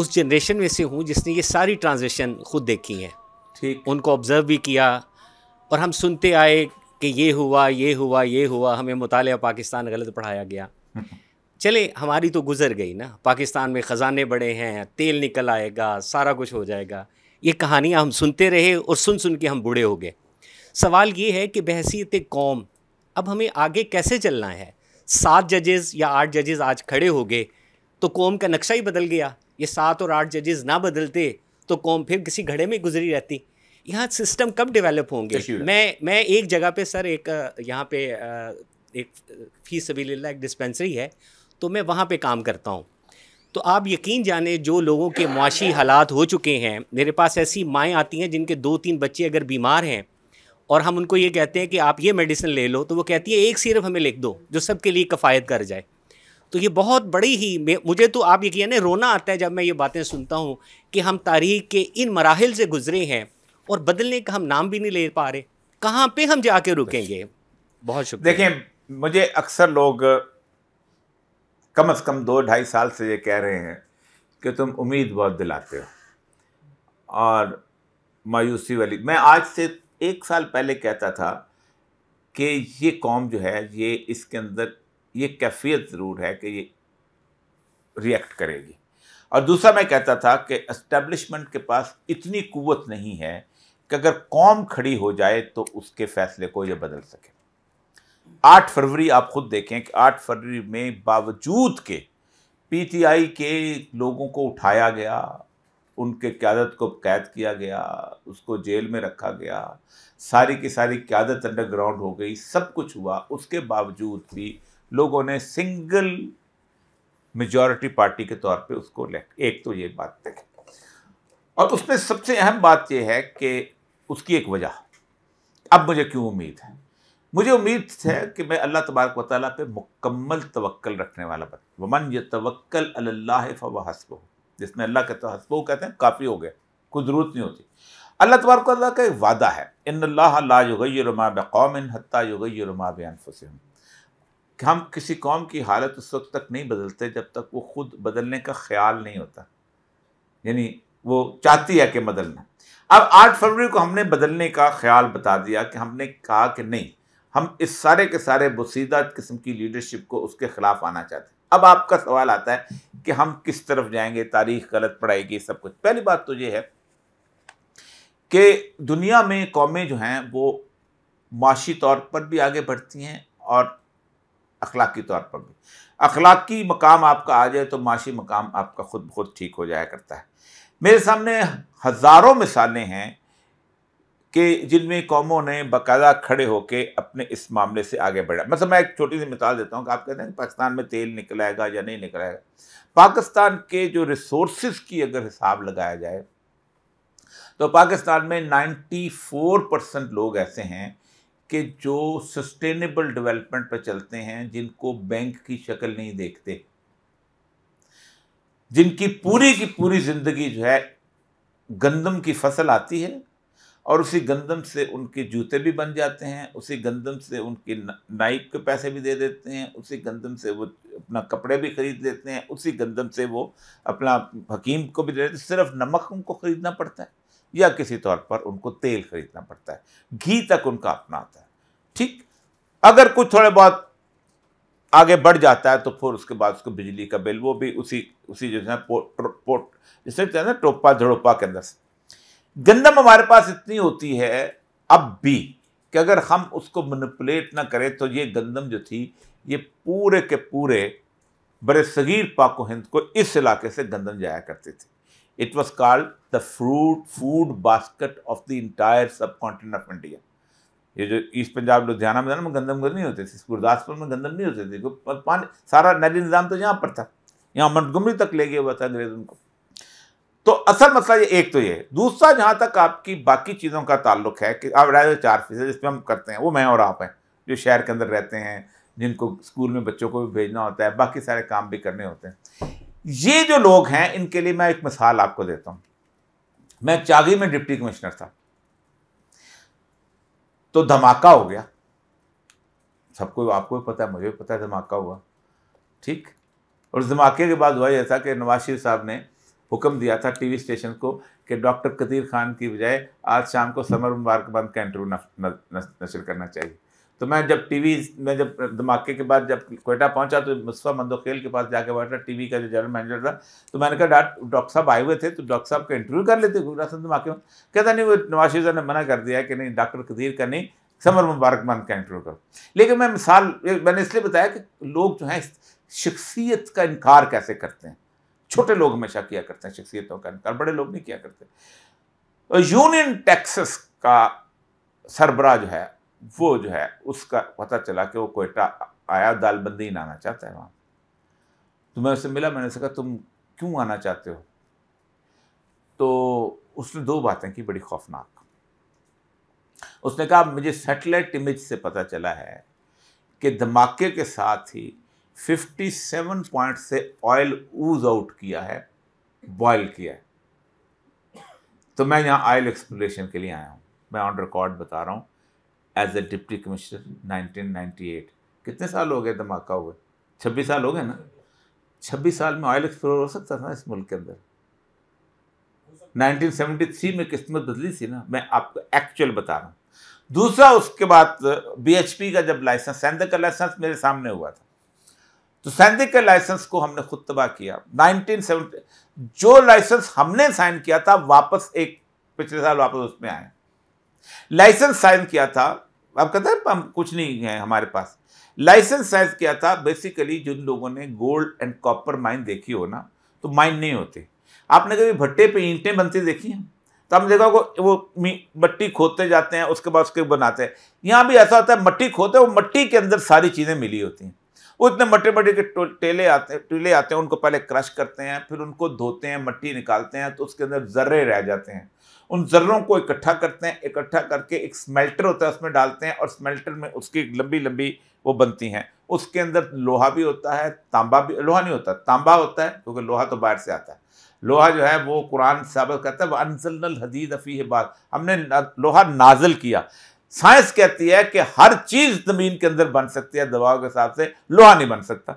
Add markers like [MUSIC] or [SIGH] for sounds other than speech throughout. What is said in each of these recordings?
اس generation میں سے ہوں جس نے یہ ساری ٹرانزیشن خود دیکھی ہیں۔ ٹھیک۔ ان کو آبزرو بھی کیا اور ہم سنتے آئے کہ یہ ہوا یہ ہوا یہ ہوا ہمیں مطالعہ پاکستان غلط پڑھایا گیا۔ [LAUGHS] چلے ہماری تو گزر گئی نا۔ پاکستان میں خزانے بڑے ہیں تیل نکل آئے گا سارا کچھ ہو جائے گا۔ یہ کہانیاں ہم سنتے رہے اور سن سن کے ہم بوڑھے ہو گئے۔ سوال یہ ہے کہ بحثیت قوم اب ہمیں آگے کیسے چلنا ہے؟ سات ججز یا آٹھ ججز آج کھڑے ہو گئے۔ تو قوم کا نقشہ ہی بدل گیا۔ یہ سات اور آٹھ ججز نہ بدلتے تو قوم پھر کسی گھڑے میں گزری رہتی۔ یہاں سسٹم کب ڈیولپ ہوں گے؟ میں میں ایک جگہ پہ سر ایک یہاں پہ ایک فی سبیل اللہ ایک ڈسپینسری ہے۔ تو میں وہاں پہ کام کرتا ہوں۔ تو آپ یقین جانیں جو لوگوں کے معاشی حالات ہو چکے ہیں میرے پاس ایسی مائیں آتی ہیں جن کے دو تین بچے اگر بیمار ہیں اور ہم ان کو یہ کہتے ہیں کہ آپ یہ میڈیسن لے لو تو وہ کہتی ہے ایک صرف ہمیں لکھ دو جو سب کے لیے کفایت کر جائے۔ تو یہ بہت بڑی ہی مجھے تو آپ یقین رونا آتا ہے جب میں یہ باتیں سنتا ہوں کہ ہم تاریخ کے ان مراحل سے گزرے ہیں اور بدلنے کا ہم نام بھی نہیں لے پا رہے۔ کہاں پہ ہم جا کے رکیں گے؟ بہت شکریہ۔ دیکھیں، مجھے اکثر لوگ کم از کم دو ڈھائی سال سے یہ کہہ رہے ہیں کہ تم امید بہت دلاتے ہو۔ اور مایوسی والی میں آج سے ایک سال پہلے کہتا تھا کہ یہ قوم جو ہے، یہ اس کے اندر یہ کیفیت ضرور ہے کہ یہ ریئیکٹ کرے گی۔ اور دوسرا میں کہتا تھا کہ اسٹیبلشمنٹ کے پاس اتنی قوت نہیں ہے کہ اگر قوم کھڑی ہو جائے تو اس کے فیصلے کو یہ بدل سکے۔ آٹھ فروری آپ خود دیکھیں کہ آٹھ فروری میں باوجود کے پی ٹی آئی کے لوگوں کو اٹھایا گیا، ان کے قیادت کو قید کیا گیا، اس کو جیل میں رکھا گیا، ساری کی ساری قیادت انڈر گراؤنڈ ہو گئی، سب کچھ ہوا، اس کے باوجود بھی لوگوں نے سنگل میجورٹی پارٹی کے طور پہ اس کو لے ایک تو یہ بات دیکھیں اور اس میں سب سے اہم بات یہ ہے کہ اس کی ایک وجہ۔ اب مجھے کیوں امید ہے؟ مجھے امید ہے کہ میں اللہ تبارک و تعالیٰ پہ مکمل توکل رکھنے والا بن۔ ومن یہ توکل اللہ فو حسب جس میں اللہ کہتا حسب وہ کہتے ہیں کافی ہو گئے، کوئی ضرورت نہیں ہوتی۔ اللہ تبارک و تعالیٰ کا ایک وعدہ ہے، ان اللہ لا یغیر ما بقوم حتی یغیر ما بانفسهم کہ ہم کسی قوم کی حالت اس وقت تک نہیں بدلتے جب تک وہ خود بدلنے کا خیال نہیں ہوتا۔ یعنی وہ چاہتی ہے کہ بدلنا۔ اب آٹھ فروری کو ہم نے بدلنے کا خیال بتا دیا کہ ہم نے کہا کہ نہیں، ہم اس سارے کے سارے بسیدہ قسم کی لیڈرشپ کو اس کے خلاف آنا چاہتے ہیں۔ اب آپ کا سوال آتا ہے کہ ہم کس طرف جائیں گے، تاریخ غلط پڑھائے گی، سب کچھ۔ پہلی بات تو یہ ہے کہ دنیا میں قومیں جو ہیں وہ معاشی طور پر بھی آگے بڑھتی ہیں اور اخلاقی طور پر بھی۔ اخلاقی مقام آپ کا آ جائے تو معاشی مقام آپ کا خود بخود ٹھیک ہو جایا کرتا ہے۔ میرے سامنے ہزاروں مثالیں ہیں کہ جن میں قوموں نے باقاعدہ کھڑے ہو کے اپنے اس معاملے سے آگے بڑھا۔ مثلا میں ایک چھوٹی سی مثال دیتا ہوں کہ آپ کہتے ہیں کہ پاکستان میں تیل نکل آئے گا یا نہیں نکل آئے گا۔ پاکستان کے جو ریسورسز کی اگر حساب لگایا جائے تو پاکستان میں نائنٹی فور پرسنٹ لوگ ایسے ہیں کہ جو سسٹینیبل ڈیولپمنٹ پہ چلتے ہیں، جن کو بینک کی شکل نہیں دیکھتے۔ جن کی پوری کی پوری زندگی جو ہے، گندم کی فصل آتی ہے اور اسی گندم سے ان کے جوتے بھی بن جاتے ہیں، اسی گندم سے ان کی نائب کے پیسے بھی دے دیتے ہیں، اسی گندم سے وہ اپنا کپڑے بھی خرید لیتے ہیں، اسی گندم سے وہ اپنا حکیم کو بھی دے دیتے ہیں۔ صرف نمک ان کو خریدنا پڑتا ہے۔ یا کسی طور پر ان کو تیل خریدنا پڑتا ہے۔ گھی تک ان کا اپنا آتا ہے۔ ٹھیک۔ اگر کچھ تھوڑے بہت آگے بڑھ جاتا ہے تو پھر اس کے بعد اس کو بجلی کا بل، وہ بھی اسی اسی جو ہے پوٹ جسے نا ٹوپا، جھڑوپا کے اندر سے۔ گندم ہمارے پاس اتنی ہوتی ہے اب بھی کہ اگر ہم اس کو مینپولیٹ نہ کریں تو یہ گندم جو تھی، یہ پورے کے پورے بر صغیر پاک و ہند کو اس علاقے سے گندم جایا کرتے تھے it was called the fruit food basket of the entire subcontinent of India یہ جو ایسٹ پنجاب لدھیانہ میں میں گندم گر نہیں ہوتے تھے، گرداسپور میں گندم نہیں ہوتے تھے پانی سارا نیلی نظام تو یہاں پر تھا۔ یہاں منٹگمری تک لے گیا ہوا تھا انگریز ان کو۔ تو اصل مسئلہ یہ ایک تو یہ ہے۔ دوسرا، جہاں تک آپ کی باقی چیزوں کا تعلق ہے کہ آپ رائے چار فیصد جس پہ ہم کرتے ہیں، وہ میں اور آپ ہیں جو شہر کے اندر رہتے ہیں، جن کو اسکول میں بچوں کو بھی بھیجنا ہوتا ہے، باقی سارے کام بھی کرنے ہوتے ہیں۔ یہ جو لوگ ہیں، ان کے لیے میں ایک مثال آپ کو دیتا ہوں۔ میں چاگی میں ڈپٹی کمشنر تھا۔ تو دھماکہ ہو گیا۔ سب کو، آپ کو بھی پتا ہے، مجھے بھی پتا ہے دھماکہ ہوا۔ ٹھیک۔ اور اس دھماکے کے بعد ہوا یہ تھا کہ نواز شریف صاحب نے حکم دیا تھا ٹی وی اسٹیشن کو کہ ڈاکٹر قدیر خان کی بجائے آج شام کو سمر مبارکباد کا انٹرویو نشر کرنا چاہیے۔ تو میں جب ٹی وی، میں جب دھماکے کے بعد جب کوئٹہ پہنچا تو مصطفیٰ مندوخیل کے پاس جا کے بیٹھا، ٹی وی کا جو جنرل مینیجر تھا، تو میں نے کہا، ڈاکٹر صاحب آئے ہوئے تھے، تو ڈاکٹر صاحب کا انٹرویو کر لیتے دھماکے میں۔ کہتا، نہیں، وہ نواز شریف نے منع کر دیا کہ نہیں، ڈاکٹر قدیر کا نہیں، سمر مبارکباد کا انٹرویو کرو۔ لیکن میں مثال، میں نے اس لیے بتایا کہ لوگ جو ہیں، شخصیت کا انکار کیسے کرتے ہیں؟ چھوٹے لوگ ہمیشہ کیا کرتے ہیں شخصیتوں کا انکار، بڑے لوگ نہیں کیا کرتے۔ یونین ٹیکسس کا سربراہ جو ہے وہ جو ہے، اس کا پتہ چلا کہ وہ کوئٹہ آیا دال بندی نہ آنا چاہتا ہے وہاں۔ تو میں اس سے ملا، میں نے اسے کہا، تم کیوں آنا چاہتے ہو؟ تو اس نے دو باتیں کی، بڑی خوفناک۔ اس نے کہا، مجھے سیٹلائٹ امیج سے پتہ چلا ہے کہ دھماکے کے ساتھ ہی ففٹی سیون پوائنٹ سے آئل اوز آؤٹ کیا ہے، بوائل کیا ہے۔ تو میں یہاں آئل ایکسپلوریشن کے لیے آیا ہوں۔ میں آن ریکارڈ بتا رہا ہوں۔ As a deputy commissioner nineteen ninety eight کتنے سال ہو گئے دھماکہ ہوئے؟ چھبیس سال ہو گئے نا؟ چھبیس سال میں آئل ایکسپلور ہو سکتا تھا اس ملک کے اندر۔ نائنٹین سیونٹی تھری میں قسمت بدلی تھی نا؟ میں آپ کو ایکچوئل بتا رہا ہوں۔ دوسرا اس کے بعد بی ایچ پی کا جب لائسنس سیندک کا لائسنس میرے سامنے ہوا تھا۔ تو سیندک کے لائسنس کو ہم نے خود تباہ کیا۔ نائنٹین سیونٹی جو لائسنس ہم نے سائن کیا تھا، واپس ایک پچھلے سال واپس اس میں آئے۔ لائسنس سائن کیا تھا؟ آپ کہتے ہیں ہم کچھ نہیں ہے ہمارے پاس۔ لائسنس سائن کیا تھا؟ بیسیکلی جن لوگوں نے گولڈ اینڈ کاپر مائن دیکھی ہو نا، تو مائن نہیں ہوتے۔ آپ نے کبھی بھٹے پہ اینٹیں بنتی دیکھی ہیں؟ تو ہم دیکھا کہ وہ مٹی کھودتے جاتے ہیں، اس کے بعد اس کے بناتے ہیں۔ یہاں بھی ایسا ہوتا ہے، مٹی کھودتے وہ مٹی کے اندر ساری چیزیں ملی ہوتی ہیں۔ وہ اتنے مٹی مٹی کے ٹیلے آتے ہیں ٹیلے آتے ہیں، ان کو پہلے کرش کرتے ہیں، پھر ان کو دھوتے ہیں، مٹی نکالتے ہیں، تو اس کے اندر ذرے رہ جاتے ہیں۔ ان ذروں کو اکٹھا کرتے ہیں، اکٹھا کر کے ایک اسمیلٹر ہوتا ہے، اس میں ڈالتے ہیں اور اسمیلٹر میں اس کی لمبی لمبی وہ بنتی ہیں۔ اس کے اندر لوہا بھی ہوتا ہے، تانبا بھی، لوہا نہیں ہوتا، تانبا ہوتا ہے کیونکہ لوہا تو باہر سے آتا ہے۔ لوہا جو ہے وہ قرآن ثابت کرتا ہے وہ انزل الحدید افیح بات ہم نے لوہا نازل کیا۔ سائنس کہتی ہے کہ ہر چیز زمین کے اندر بن سکتی ہے، دواؤں کے حساب سے لوہا نہیں بن سکتا۔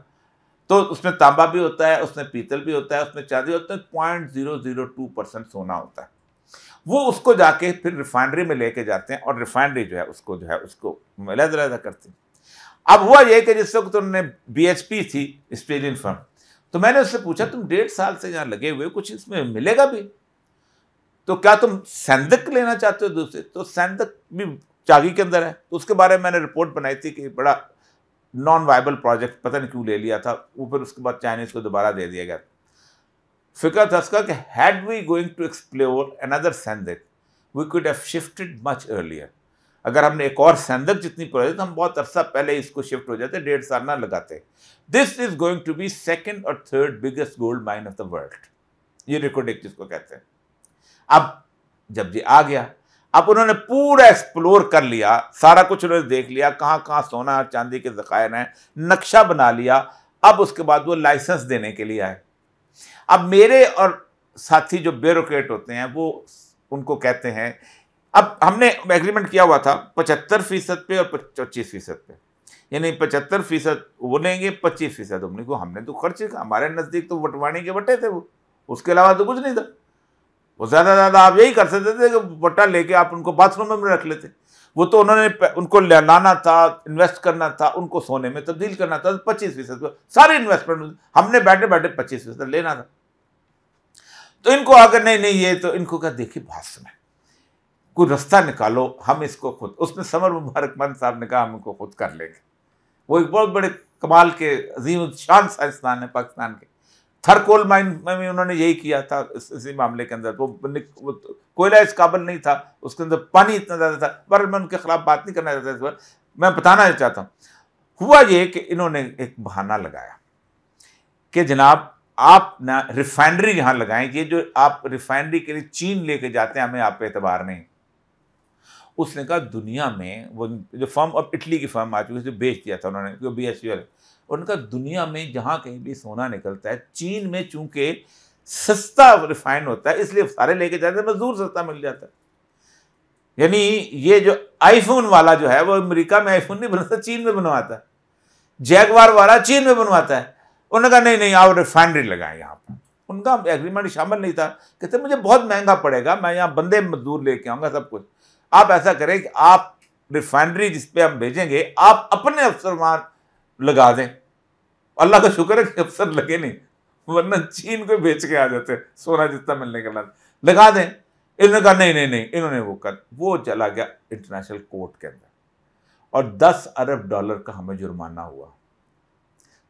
تو اس میں تانبا بھی ہوتا ہے، اس میں پیتل بھی ہوتا ہے، اس میں چاندی ہوتا ہے point zero zero two percent سونا ہوتا ہے۔ وہ اس کو جا کے پھر ریفائنری میں لے کے جاتے ہیں اور ریفائنری جو ہے اس کو جو ہے اس کو علیحدہ علیحدہ کرتے ہیں۔ اب ہوا یہ کہ جس وقت انہوں نے بی ایچ پی تھی اسٹریلین فرم تو میں نے اس سے پوچھا، تم ڈیڑھ سال سے یہاں لگے ہوئے کچھ اس میں ملے گا بھی؟ تو کیا تم سیندک لینا چاہتے ہو دوسرے؟ تو سیندک بھی چاگی کے اندر ہے۔ تو اس کے بارے میں میں نے رپورٹ بنائی تھی کہ بڑا نان وائبل پروجیکٹ پتہ نہیں کیوں لے لیا تھا۔ وہ پھر اس کے بعد چائنیز کو دوبارہ دے دیا گیا فکر تھا اس کا کہ had we going to explore another Saindak we could have shifted much earlier اگر ہم نے ایک اور سیندک جتنی پروجیکٹ تو ہم بہت عرصہ پہلے اس کو شفٹ ہو جاتے، ڈیڑھ سال نہ لگاتے۔ This is going to be second اور third biggest gold mine of the world یہ ریکارڈ ایک جس کو کہتے ہیں۔ اب جب یہ آ گیا، اب انہوں نے پورا ایکسپلور کر لیا، سارا کچھ انہوں نے دیکھ لیا، کہاں کہاں سونا، چاندی کے ذخائر ہیں، نقشہ بنا لیا۔ اب اس کے بعد وہ لائسنس دینے کے لیے آئے۔ اب میرے اور ساتھی جو بیوروکریٹ ہوتے ہیں، وہ ان کو کہتے ہیں، اب ہم نے ایگریمنٹ کیا ہوا تھا پچہتر فیصد پہ اور پچیس فیصد پہ۔ یعنی پچہتر فیصد وہ لیں گے، پچیس فیصد۔ ہم نے ہم نے تو خرچ ہمارے نزدیک تو وٹوانے کے بٹے تھے وہ۔ اس کے علاوہ تو کچھ نہیں تھا۔ وہ زیادہ سے زیادہ آپ یہی کر سکتے تھے کہ بٹا لے کے آپ ان کو باتھ روم میں رکھ لیتے۔ وہ تو انہوں نے ان کو لانا تھا انویسٹ کرنا تھا، ان کو سونے میں تبدیل کرنا تھا، پچیس فیصد سارے انویسٹمنٹ ہم نے بیٹھے بیٹھے پچیس فیصد لینا تھا۔ تو ان کو اگر نہیں نہیں، یہ تو ان کو کہا، دیکھیے بات سنیں کوئی رستہ نکالو، ہم اس کو خود اس میں سمر مبارک مند صاحب نے کہا، ہم ان کو خود کر لیں گے۔ وہ ایک بہت بڑے کمال کے عظیم شان سائنسدان ہیں پاکستان کے۔ تھر کول مائن میں بھی انہوں نے یہی کیا تھا اسی معاملے کے اندر۔ وہ کوئلہ اس قابل نہیں تھا، اس کے اندر پانی اتنا زیادہ تھا، پر میں ان کے خلاف بات نہیں کرنا چاہتا اس بار میں بتانا چاہتا ہوں، ہوا یہ کہ انہوں نے ایک بہانہ لگایا کہ جناب آپ نہ ریفائنری یہاں لگائیں، یہ جو آپ ریفائنری کے لیے چین لے کے جاتے ہیں، ہمیں آپ پہ اعتبار نہیں۔ اس نے کہا دنیا میں وہ جو فرم، اب اٹلی کی فرم آ چکی جو بیچ دیا تھا انہوں نے، جو بی ایس سی والے انہوں نے کہا دنیا میں جہاں کہیں بھی سونا نکلتا ہے، چین میں چونکہ سستا ریفائن ہوتا ہے، اس لیے سارے لے کے جاتے ہیں، مزدور سستا مل جاتا ہے۔ یعنی یہ جو آئی فون والا جو ہے، وہ امریکہ میں آئی فون نہیں بناتا چین میں بنواتا ہے۔ جیگوار والا چین میں بنواتا ہے۔ انہوں نے کہا، نہیں نہیں آپ ریفائنری لگائیں یہاں پر۔ ان کا ایگریمنٹ شامل نہیں تھا۔ کہتے، مجھے بہت مہنگا پڑے گا، میں یہاں بندے مزدور لے کے آؤں گا سب کچھ۔ آپ ایسا کریں کہ آپ ریفائنری جس پہ ہم بھیجیں گے، آپ اپنے افسر وہاں لگا دیں۔ اللہ کا شکر ہے کہ افسر لگے نہیں، ورنہ چین کو بیچ کے آ جاتے، سونا جتنا ملنے کے بعد۔ لگا دیں۔ انہوں نے کہا، نہیں نہیں نہیں، انہوں نے وہ کر، وہ چلا گیا انٹرنیشنل کورٹ کے اندر۔ اور دس ارب ڈالر کا ہمیں جرمانہ ہوا۔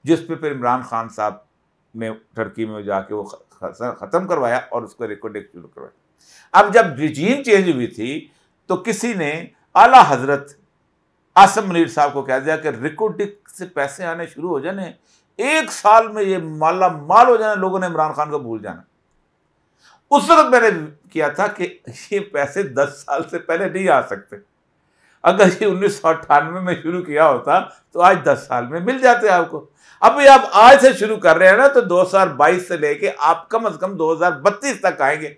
جس پہ پھر عمران خان صاحب نے ٹرکی میں جا کے وہ ختم کروایا اور اس کو ریکارڈنگ شروع کروایا۔ اب جب رجیم چینج ہوئی تھی تو کسی نے اعلیٰ حضرت آسم منیر صاحب کو کہہ دیا کہ ریکارڈنگ سے پیسے آنے شروع ہو جانے، ایک سال میں یہ مالا مال ہو جانا لوگوں نے عمران خان کو بھول جانا۔ اس وقت میں نے کیا تھا کہ یہ پیسے دس سال سے پہلے نہیں آ سکتے۔ اگر یہ انیس سو اٹھانوے میں شروع کیا ہوتا تو آج دس سال میں مل جاتے آپ کو۔ ابھی آپ آج سے شروع کر رہے ہیں نا تو دو ہزار بائیس سے لے کے آپ کم از کم دو ہزار بتیس تک آئیں گے۔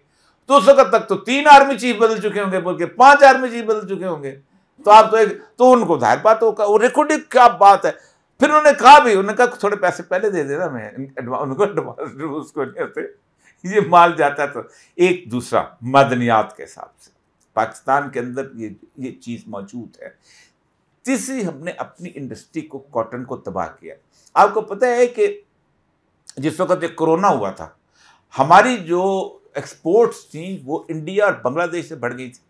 تو اس وقت تک تو تین آرمی چیف بدل چکے ہوں گے بول کے پانچ آرمی چیف بدل چکے ہوں گے۔ تو آپ تو ایک تو ان کو ظاہر بات وہ ریکارڈنگ کیا بات ہے۔ پھر انہوں نے کہا بھی، انہوں نے کہا، تھوڑے پیسے پہلے دے دینا میں، ان کو ایڈوانس کو نہیں ہوتے۔ یہ مال جاتا ہے تو ایک دوسرا، مدنیات کے حساب سے۔ پاکستان کے اندر یہ یہ چیز موجود ہے۔ تیسری، ہم نے اپنی انڈسٹری کو کاٹن کو تباہ کیا۔ آپ کو پتہ ہے کہ جس وقت یہ کرونا ہوا تھا، ہماری جو ایکسپورٹس تھیں، وہ انڈیا اور بنگلہ دیش سے بڑھ گئی تھی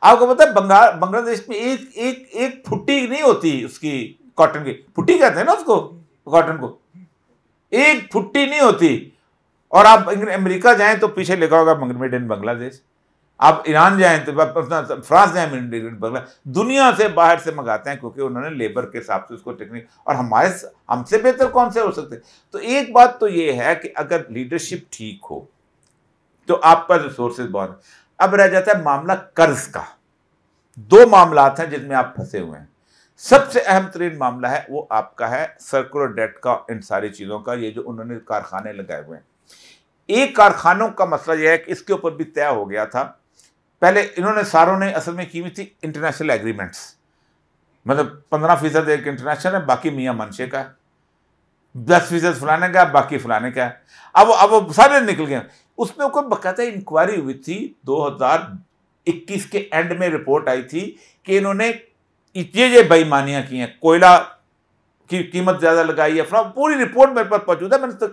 آپ کو پتا ہے بنگال، بنگلہ دیش میں ایک ایک ایک پھٹی نہیں ہوتی اس کی کاٹن کی۔ پھٹی کہتے ہیں نا اس کو کاٹن کو۔ ایک پھٹی نہیں ہوتی۔ اور آپ امریکہ جائیں تو پیچھے لکھا ہوگا میڈ ان بنگلہ دیش۔ آپ ایران جائیں تو فرانس جائیں بنگلہ۔ دنیا سے باہر سے منگاتے ہیں کیونکہ انہوں نے لیبر کے حساب سے اس کو ٹیکنیک اور ہمارے ہم سے بہتر کون سے ہو سکتے تو ایک بات تو یہ ہے کہ اگر لیڈرشپ ٹھیک ہو، تو آپ کا ریسورسز بہت اب رہ جاتا ہے معاملہ قرض کا۔ دو معاملات ہیں جن میں آپ پھنسے ہوئے ہیں۔ سب سے اہم ترین معاملہ ہے، وہ آپ کا ہے سرکولر ڈیٹ کا ان ساری چیزوں کا، یہ جو انہوں نے کارخانے لگائے ہوئے ہیں۔ ایک کارخانوں کا مسئلہ یہ ہے کہ اس کے اوپر بھی طے ہو گیا تھا۔ پہلے انہوں نے ساروں نے اصل میں کی ہوئی تھی انٹرنیشنل ایگریمنٹس مطلب پندرہ فیصد ایک انٹرنیشنل ہے، باقی میاں منشے کا ہے۔ دس فیصد فلانے کا ہے، باقی فلانے کا ہے۔ اب اب وہ سارے نکل گئے۔ اس میں کوئی باقاعدہ انکوائری ہوئی تھی، دو ہزار اکیس کے اینڈ میں رپورٹ آئی تھی کہ انہوں نے یہ یہ بےمانیاں کی ہیں، کوئلہ کی قیمت زیادہ لگائی ہے پوری رپورٹ میرے پاس موجود ہے، میں نے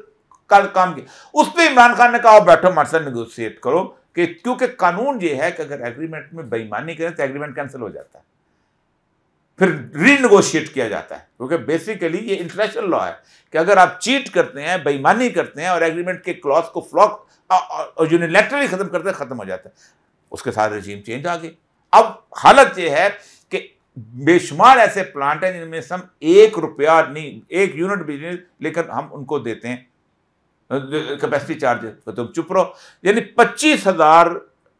کل کام کیا۔ اس پہ عمران خان نے کہا بیٹھو، ہمارے ساتھ نیگوسیٹ کرو کہ کیونکہ قانون یہ ہے کہ اگر ایگریمنٹ میں بےمانی کریں تو ایگریمنٹ کینسل ہو جاتا ہے۔ پھر ری نیگوشیٹ کیا جاتا ہے۔ کیونکہ بیسیکلی یہ انٹرنیشنل لا ہے کہ اگر آپ چیٹ کرتے ہیں، بےمانی کرتے ہیں اور ایگریمنٹ کے کلاس کو فلاک یونیلیٹرلی ختم کرتے ہیں، ختم ہو جاتا ہے۔ اس کے ساتھ رجیم چینج آ گئی اب حالت یہ ہے کہ بے شمار ایسے پلانٹ ہیں جن میں سے ہم ایک روپیہ نہیں، ایک یونٹ بھی لیکن ہم ان کو دیتے ہیں۔ کیپیسٹی چارج تو تم چپ رہو۔ یعنی پچیس ہزار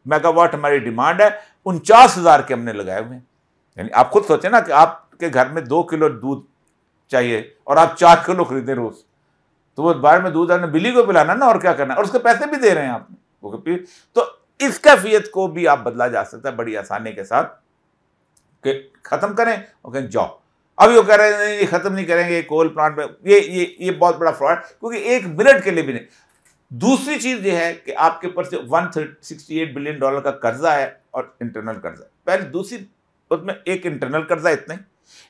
میگا واٹ ہماری ڈیمانڈ ہے، انچاس ہزار کے ہم نے لگائے ہوئے ہیں۔ یعنی آپ خود سوچیں نا کہ آپ کے گھر میں دو کلو دودھ چاہیے اور آپ چار کلو خریدیں روز، تو وہ باہر میں دودھ آنے بلی کو پلانا نا، اور کیا کرنا؟ اور اس کے پیسے بھی دے رہے ہیں آپ۔ نے تو اس کیفیت کو بھی آپ بدلا جا سکتا ہے بڑی آسانی کے ساتھ کہ ختم کریں اور کہیں جاؤ۔ ابھی وہ کہہ رہے ہیں، یہ ختم نہیں کریں گے کول پلانٹ میں، یہ یہ یہ بہت بڑا فراڈ کیونکہ ایک منٹ کے لیے بھی نہیں۔ دوسری چیز یہ ہے کہ آپ کے اوپر سے one sixty eight billion dollar کا قرضہ ہے اور انٹرنل قرضہ پہلے دوسری اس میں ایک انٹرنل قرضہ اتنا ہی۔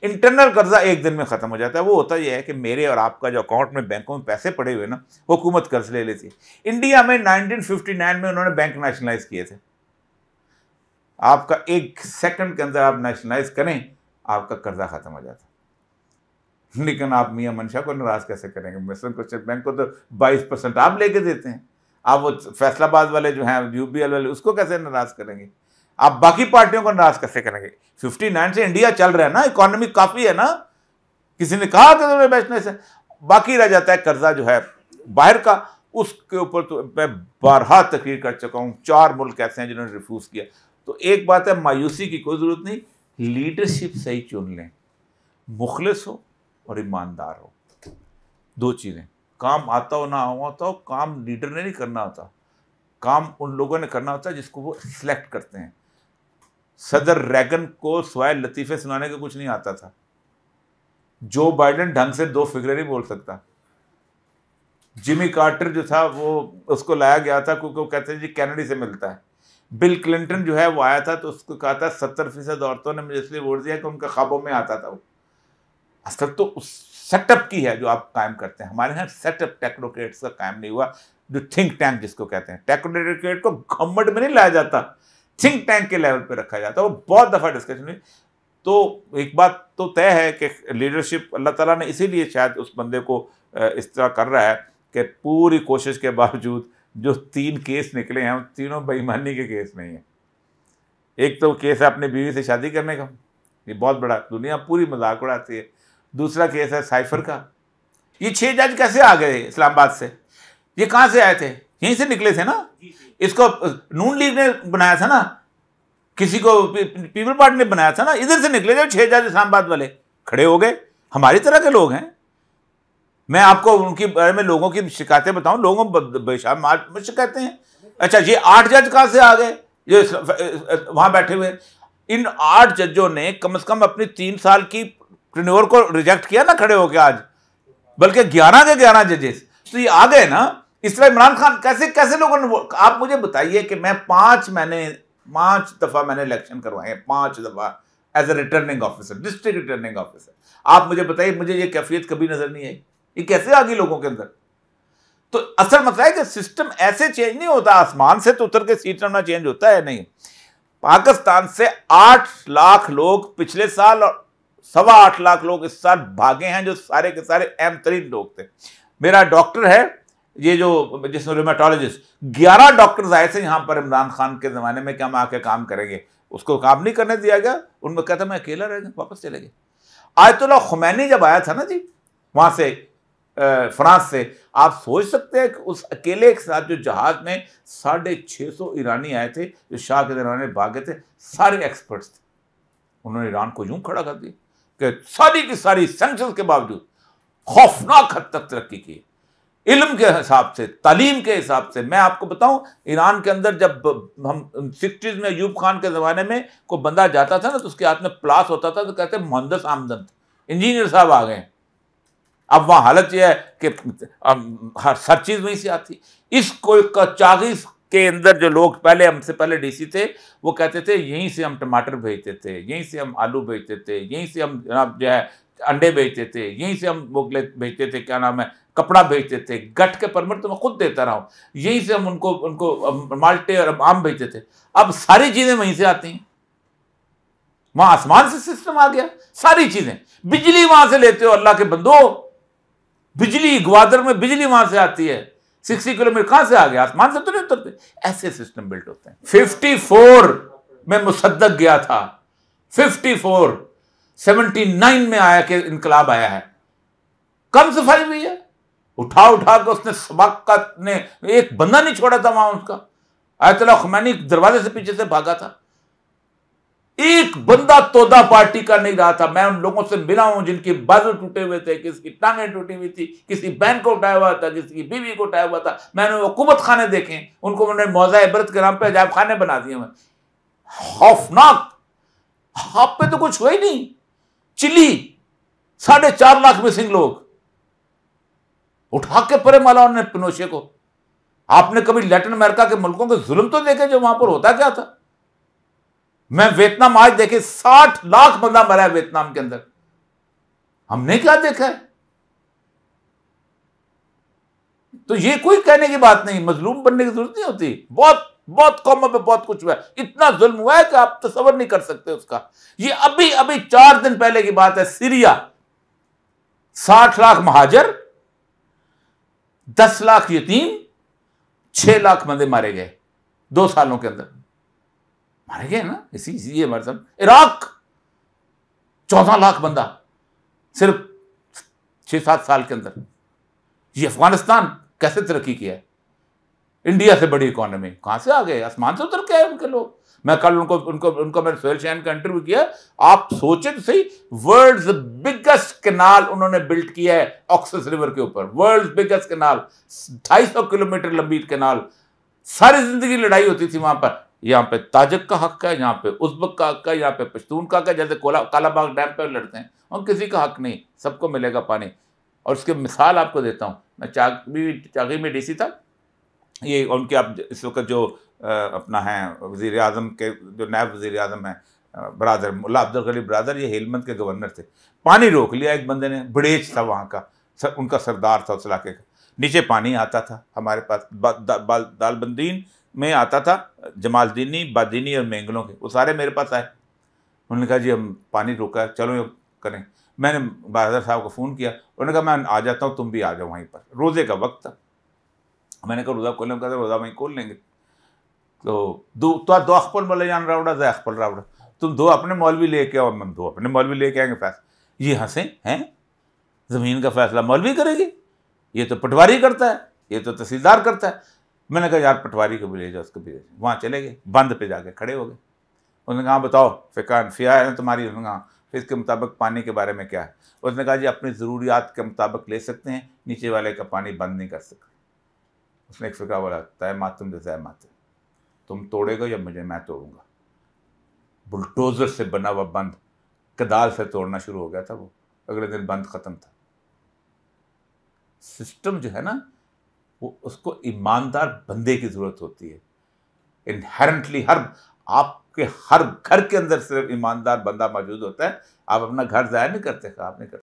انٹرنل قرضہ ایک دن میں ختم ہو جاتا ہے۔ وہ ہوتا یہ ہے کہ میرے اور آپ کا جو اکاؤنٹ میں بینکوں میں پیسے پڑے ہوئے نا حکومت قرض لے لیتی ہے۔ انڈیا میں نائنٹین ففٹی نائن میں انہوں نے بینک نیشنلائز کیے تھے۔ آپ کا ایک سیکنڈ کے اندر آپ نیشنلائز کریں، آپ کا قرضہ ختم ہو جاتا ہے۔ لیکن آپ میاں منشا کو ناراض کیسے کریں گے؟ مسلم کوسٹن بینک کو تو بائیس پرسینٹ آپ لے کے دیتے ہیں۔ آپ وہ فیصلہ آباد والے جو ہیں، یو پی ایل والے، اس کو کیسے ناراض کریں گے؟ آپ باقی پارٹیوں کو ناراض کیسے کریں گے؟ ففٹی نائن سے انڈیا چل رہا ہے نا اکانومی کافی ہے نا۔ کسی نے کہا کہ بیچنے سے۔ باقی رہ جاتا ہے قرضہ جو ہے باہر کا۔ اس کے اوپر تو میں بارہا تقریر کر چکا ہوں۔ چار ملک ایسے ہیں جنہوں نے ریفیوز کیا۔ تو ایک بات ہے، مایوسی کی کوئی ضرورت نہیں۔ لیڈرشپ صحیح چن لیں۔ مخلص ہو اور ایماندار ہو۔ دو چیزیں۔ کام آتا ہو نہ ہوتا ہو، کام لیڈر نے نہیں کرنا ہوتا۔ کام ان لوگوں نے کرنا ہوتا ہے جس کو وہ سلیکٹ کرتے ہیں۔ صدر ریگن کو سوائے لطیفے سنانے کا کچھ نہیں آتا تھا۔ جو بائیڈن ڈھنگ سے دو فکرے نہیں بول سکتا۔ جمی کارٹر جو تھا وہ اس کو لایا گیا تھا کیونکہ وہ کہتے ہیں جی کینیڈی سے ملتا ہے۔ بل کلنٹن جو ہے وہ آیا تھا تو اس کو کہا تھا ستر فیصد عورتوں نے مجھے اس لیے ووٹ دیا کہ ان کے خوابوں میں آتا تھا وہ۔ اصل تو اس سیٹ اپ کی ہے جو آپ قائم کرتے ہیں۔ ہمارے یہاں سیٹ اپ ٹیکنوکریٹس کا قائم نہیں ہوا۔ جو تھنک ٹینک جس کو کہتے ہیں۔ ٹیکنوکریٹ کو گورنمنٹ میں نہیں لایا جاتا۔ تھنک ٹینک کے لیول پہ رکھا جاتا ہے۔ وہ بہت دفعہ ڈسکشن ہوئی۔ تو ایک بات تو طے ہے کہ لیڈرشپ اللہ تعالیٰ نے اسی لیے شاید اس بندے کو اس طرح کر رہا ہے کہ پوری کوشش کے باوجود جو تین کیس نکلے ہیں تینوں بےمانی کے کیس نہیں ہیں۔ ایک تو کیس ہے اپنی بیوی سے شادی کرنے کا۔ یہ بہت بڑا دنیا پوری مذاق اڑاتی ہے۔ دوسرا کیس ہے سائفر کا۔ یہ چھ جج کیسے آ گئے اسلام آباد سے؟ یہ کہاں سے آئے تھے؟ یہیں سے نکلے تھے نا؟ اس کو نون لیگ نے بنایا تھا نا؟ کسی کو پیپل پارٹی نے بنایا تھا نا؟ ادھر سے نکلے تھے چھ جج اسلام آباد والے کھڑے ہو گئے۔ ہماری طرح کے لوگ ہیں۔ میں آپ کو ان کی بارے میں لوگوں کی شکایتیں بتاؤں۔ لوگوں بے مجھ سے کہتے ہیں۔ اچھا یہ آٹھ جج کہاں سے آ گئے؟ جو وہاں بیٹھے ہوئے۔ ان آٹھ ججوں نے کم از کم اپنی تین سال کی ٹرینور کو ریجیکٹ کیا نا کھڑے ہو کے آج؟ بلکہ گیارہ کے گیارہ ججز۔ تو یہ آ گئے نا؟ اس طرح عمران خان، کیسے کیسے لوگوں نے آپ مجھے بتائیے کہ میں پانچ میں نے پانچ دفعہ میں نے الیکشن کروائے ہیں، پانچ دفعہ as a returning officer district returning officer آپ مجھے بتائیے، مجھے یہ کیفیت کبھی نظر نہیں آئی۔ یہ کیسے آ گئی لوگوں کے اندر؟ تو اصل مسئلہ ہے کہ سسٹم ایسے چینج نہیں ہوتا، آسمان سے تو اتر کے سیٹ نمبر چینج ہوتا ہے نہیں؟ پاکستان سے آٹھ لاکھ لوگ پچھلے سال اور سوا آٹھ لاکھ لوگ اس سال بھاگے ہیں، جو سارے کے سارے اہم ترین لوگ تھے۔ میرا ڈاکٹر ہے یہ جو جس میں ریمیٹالوجسٹ گیارہ ڈاکٹرز آئے تھے یہاں پر عمران خان کے زمانے میں کہ ہم آ کے کام کریں گے۔ اس کو کام نہیں کرنے دیا گیا، ان میں کہتا میں اکیلا رہ گیا، واپس چلے گئے۔ آیت اللہ خمینی جب آیا تھا نا جی وہاں سے فرانس سے، آپ سوچ سکتے ہیں کہ اس اکیلے کے ساتھ جو جہاز میں ساڑھے چھ سو ایرانی آئے تھے، جو شاہ کے زمانے بھاگے تھے، سارے ایکسپرٹس تھے۔ انہوں نے ایران کو یوں کھڑا کر دیا کہ ساری کی ساری سینکشن کے باوجود خوفناک حد تک ترقی کی۔ علم کے حساب سے، تعلیم کے حساب سے۔ میں آپ کو بتاؤں، ایران کے اندر جب ہم سکسٹیز میں ایوب خان کے زمانے میں کوئی بندہ جاتا تھا نا، تو اس کے ہاتھ میں پلاس ہوتا تھا، تو کہتے مہندس آمدن۔ انجینئر صاحب آ گئے۔ اب وہاں حالت یہ ہے کہ ہر چیز وہیں سے آتی۔ اس کو چاغیس کے اندر جو لوگ پہلے ہم سے پہلے ڈی سی تھے، وہ کہتے تھے، یہیں سے ہم ٹماٹر بھیجتے تھے، یہیں سے ہم آلو بھیجتے تھے، یہیں سے ہم جناب جو ہے انڈے بیچتے تھے، یہیں سے ہم بوگلے بھیجتے تھے، کیا نام ہے کپڑا بیچتے تھے گٹ کے پرمٹ تو میں خود دیتا رہا ہوں۔ یہیں سے ہم ان کو ان کو مالٹے اور آم بیچتے تھے۔ اب ساری چیزیں وہیں سے آتی ہیں۔ وہاں آسمان سے سسٹم آ گیا۔ ساری چیزیں۔ بجلی وہاں سے لیتے ہو، اللہ کے بندو۔ بجلی، گوادر میں بجلی وہاں سے آتی ہے۔ سکسٹی کلو میٹر کہاں سے آ گیا؟ آسمان سے تو نہیں اترتے۔ ایسے سسٹم بلٹ ہوتے ہیں۔ ففٹی فور میں مصدق گیا تھا۔ ففٹی فور سیونٹی نائن میں آیا کہ انقلاب آیا ہے۔ کم صفائی ہوئی ہے۔ اٹھا اٹھا کے اس نے سبقت نے ایک بندہ نہیں چھوڑا تھا وہاں اس کا۔ آیت اللہ خمینی دروازے سے پیچھے سے بھاگا تھا۔ ایک بندہ تودا پارٹی کا نہیں رہا تھا۔ میں ان لوگوں سے ملا ہوں جن کی بازو ٹوٹے ہوئے تھے۔ کسی کی ٹانگیں ٹوٹی ہوئی تھی، کسی بہن کو اٹھایا ہوا تھا، کسی کی بیوی کو اٹھایا ہوا تھا۔ میں نے وہ قوت خانے دیکھے۔ ان کو میں نے موضاء عبرت کے نام پہ عجائب خانے بنا دیے میں خوفناک۔ آپ پہ تو کچھ ہوا ہی نہیں۔ چلی۔ ساڑھے چار لاکھ مسنگ لوگ۔ اٹھا کے پرے مالا انہوں نے پنوشے کو۔ آپ نے کبھی لیٹن امریکہ کے ملکوں کے ظلم تو دیکھے جو وہاں پر ہوتا کیا تھا؟ میں ویتنام آج دیکھے ساٹھ لاکھ بندہ مرا ہے ویتنام کے اندر۔ ہم نے کیا دیکھا ہے؟ تو یہ کوئی کہنے کی بات نہیں، مظلوم بننے کی ضرورت نہیں ہوتی۔ بہت بہت قوموں پہ بہت کچھ ہوا ہے۔ اتنا ظلم ہوا ہے کہ آپ تصور نہیں کر سکتے اس کا۔ یہ ابھی ابھی چار دن پہلے کی بات ہے، سیریا۔ ساٹھ لاکھ مہاجر دس لاکھ یتیم چھ لاکھ بندے مارے گئے دو سالوں کے اندر۔ مارے گئے نا؟ اسی لیے ہمارے سب عراق، چودہ لاکھ بندہ صرف چھ سات سال کے اندر۔ یہ افغانستان کیسے ترقی کیا ہے؟ انڈیا سے بڑی اکانومی کہاں سے آ گئے؟ آسمان سے اتر کے آئے ان کے لوگ. میں کل ان کو ان کو ان کو میں نے سہیل شہین کا انٹرویو کیا. آپ سوچیں تو صحیح. ورلڈ بگیسٹ کینال انہوں نے بلڈ کیا ہے آکسس ریور کے اوپر. ورلڈ بگیسٹ کینال ڈھائی سو کلو میٹر لمبی کینال ساری زندگی لڑائی ہوتی تھی وہاں پر. یہاں پہ تاجک کا حق ہے، یہاں پہ ازبک کا حق ہے، یہاں پہ پشتون کا حق ہے، جیسے کالا باغ ڈیم پہ لڑتے ہیں۔ اور کسی کا حق نہیں، سب کو ملے گا پانی۔ اور اس کے مثال آپ کو دیتا ہوں۔ میں چاغی چاغی میں ڈی سی تھا۔ یہ ان کے اب اس وقت جو اپنا ہیں وزیر اعظم کے جو نائب وزیر اعظم ہیں برادر ملا عبد الغلی برادر، یہ ہیلمند کے گورنر تھے۔ پانی روک لیا ایک بندے نے بڑیچ تھا وہاں کا ان کا سردار تھا اس علاقے کا۔ نیچے پانی آتا تھا، ہمارے پاس دال بندین میں آتا تھا، جمال دینی، بادینی اور مینگلوں کے، وہ سارے میرے پاس آئے۔ انہوں نے کہا جی ہم پانی روکا چلو کریں۔ میں نے برادر صاحب کو فون کیا، انہوں نے کہا، میں آ جاتا ہوں، تم بھی آ جاؤ وہیں پر۔ روزے کا وقت تھا۔ میں نے کہا روزہ کھولنے کہا روزہ وہیں کھول لیں گے تو دو تو دو اخبل مول جان راوڑا زے اخبل راوڑا تم دو اپنے مولوی لے کے آؤ میں دو اپنے مولوی لے کے آئیں گے فیصلہ یہ ہنسیں ہیں زمین کا فیصلہ مولوی کرے گی یہ تو پٹواری کرتا ہے یہ تو تحصیلدار کرتا ہے میں نے کہا یار پٹواری کو بھی لے جاؤ اس کو بھی لے جاؤ وہاں چلے گئے بند پہ جا کے کھڑے ہو گئے انہوں نے کہا بتاؤ فقان فیا ہے تمہاری انہوں نے کہا پھر اس کے مطابق پانی کے بارے میں کیا ہے اس نے کہا جی اپنی ضروریات کے مطابق لے سکتے ہیں نیچے والے کا پانی بند نہیں کر سکتے اس نے ایک فقہ بولا طے ماتم جیسے ماتم۔ تم توڑے گا یا مجھے میں توڑوں گا؟ بلٹوزر سے بنا ہوا بند، کدال سے توڑنا شروع ہو گیا تھا وہ۔ اگلے دن بند ختم تھا۔ سسٹم جو ہے نا، وہ اس کو ایماندار بندے کی ضرورت ہوتی ہے۔ انہرنٹلی ہر، آپ کے ہر گھر کے اندر صرف ایماندار بندہ موجود ہوتا ہے۔ آپ اپنا گھر ضائع نہیں کرتے، آپ نہیں کرتے